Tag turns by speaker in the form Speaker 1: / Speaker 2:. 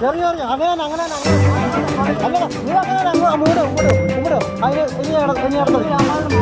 Speaker 1: ചെറിയ ചെറിയ അങ്ങനെ അങ്ങനെ അങ്ങനെ അങ്ങനെ മൂട് മൂട് അങ്ങനെ അതിന് ഇനി ഇനി ഇടത്തൊഴിക്കും